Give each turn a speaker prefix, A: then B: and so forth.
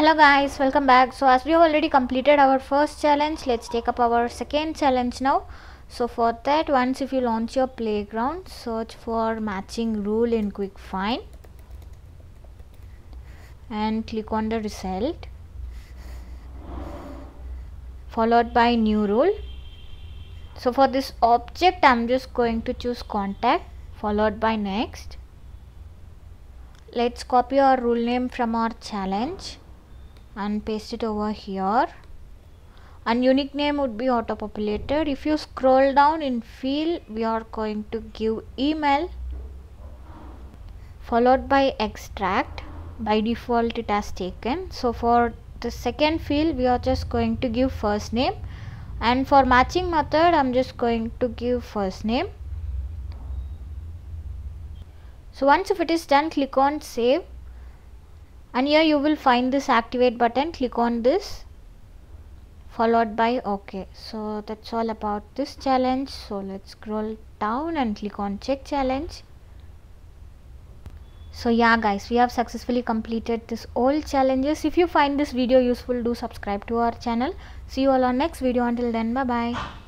A: hello guys. Welcome back. So as we have already completed our first challenge let's take up our second challenge now. So for that once if you launch your playground search for matching rule in quick find and click on the result followed by new rule. So for this object i'm just going to choose contact followed by next. Let's copy our rule name from our challenge and paste it over here. And unique name would be auto populated if you scroll down in field we are going to give email followed by Exact. By default it has taken. So for the second field we are just going to give first name. And for matching method i'm just going to give first name. So once if it is done click on save and here you will find this activate button. Click on this followed by ok. So that's all about this challenge. So let's scroll down and click on check challenge. So yeah guys we have successfully completed this all challenges. If you find this video useful do subscribe to our channel. See you all on next video. Until then bye bye